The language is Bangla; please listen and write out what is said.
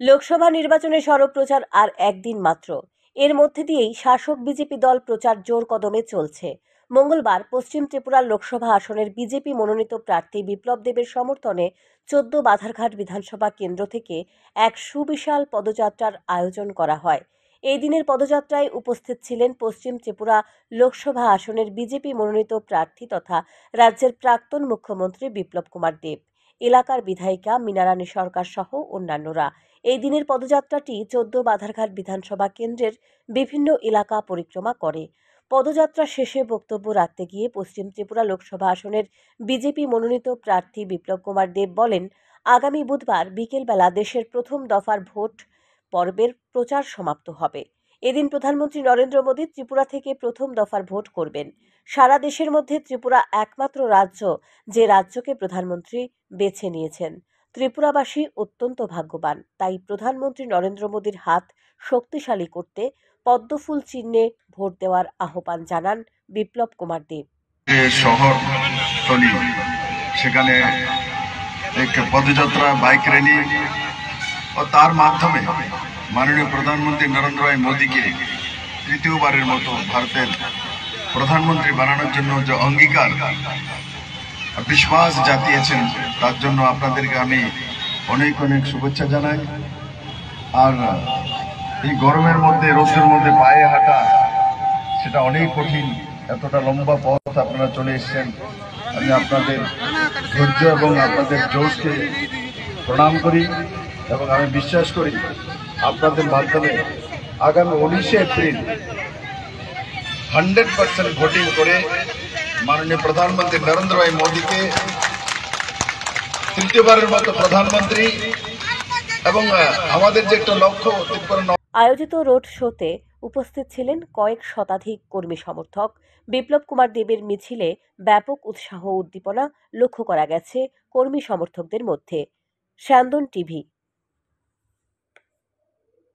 লোকসভা নির্বাচনে সড়ক প্রচার আর একদিন মাত্র। এর মধ্যে দিয়েই শাসক বিজেপি দল প্রচার জোর কদমে চলছে। মঙ্গলবার পশ্চিম ত্রিপুরার লোকসভা আসনের বিজেপি মনোনীত প্রার্থী বিপ্লব দেবের সমর্থনে চোদ্দ বাধারঘাট বিধানসভা কেন্দ্র থেকে এক সুবিশাল পদযাত্রার আয়োজন করা হয়। এই দিনের পদযাত্রায় উপস্থিত ছিলেন পশ্চিম ত্রিপুরা লোকসভা আসনের বিজেপি মনোনীত প্রার্থী তথা রাজ্যের প্রাক্তন মুখ্যমন্ত্রী বিপ্লব কুমার দেব, এলাকার বিধায়িকা মিনারানী সরকার সহ অন্যান্যরা। এই দিনের পদযাত্রাটি চোদ্দ বাধারঘাট বিধানসভা কেন্দ্রের বিভিন্ন এলাকা পরিক্রমা করে। পদযাত্রা শেষে বক্তব্য রাখতে গিয়ে পশ্চিম ত্রিপুরা লোকসভা আসনের বিজেপি মনোনীত প্রার্থী বিপ্লব কুমার দেব বলেন, আগামী বুধবার বিকেলবেলা দেশের প্রথম দফার ভোট পর্বের প্রচার সমাপ্ত হবে। এদিন প্রধানমন্ত্রী নরেন্দ্র মোদী ত্রিপুরা থেকে প্রথম দফার ভোট করবেন। সারা দেশের মধ্যে ত্রিপুরা একমাত্র রাজ্য যে রাজ্যকে প্রধানমন্ত্রী বেছে নিয়েছেন। ত্রিপুরাবাসী অত্যন্ত ভাগ্যবান। তাই প্রধানমন্ত্রী নরেন্দ্র মোদীর হাত শক্তিশালী করতে পদ্মফুল চিহ্নে ভোট দেওয়ার আহ্বান জানান বিপ্লব কুমার দেব। শহর সেখানে পদযাত্রা, বাইক র্যালি ও তার মাধ্যমে মাননীয় প্রধানমন্ত্রী নরেন্দ্র ভাই মোদীকে তৃতীয়বারের মতো ভারতের প্রধানমন্ত্রী বানানোর জন্য যে অঙ্গীকার বিশ্বাস জাতিয়েছেন, তার জন্য আপনাদেরকে আমি অনেক অনেক শুভেচ্ছা জানাই। আর এই গরমের মধ্যে, রোদের মধ্যে পায়ে হাঁটা, সেটা অনেক কঠিন, এতটা লম্বা পথ আপনারা চলে এসেছেন। আমি আপনাদের ধৈর্য এবং আপনাদের জোশকে প্রণাম করি এবং আমি বিশ্বাস করি আপনাদের মাধ্যমে আগামী উনিশে এপ্রিল হান্ড্রেড পার্সেন্ট ভোটিং করে মাননীয় প্রধানমন্ত্রী নরেন্দ্র ভাই মোদীকে তৃতীয়বারের মতো প্রধানমন্ত্রী এবং আমাদের যে একটা লক্ষ্য আয়োজিত রোড শোতে উপস্থিত ছিলেন কয়েক শতাধিক কর্মী সমর্থক। বিপ্লব কুমার দেবের মিছিলে ব্যাপক উৎসাহ উদ্দীপনা লক্ষ্য করা গেছে কর্মী সমর্থকদের মধ্যে। স্যান্দন টিভি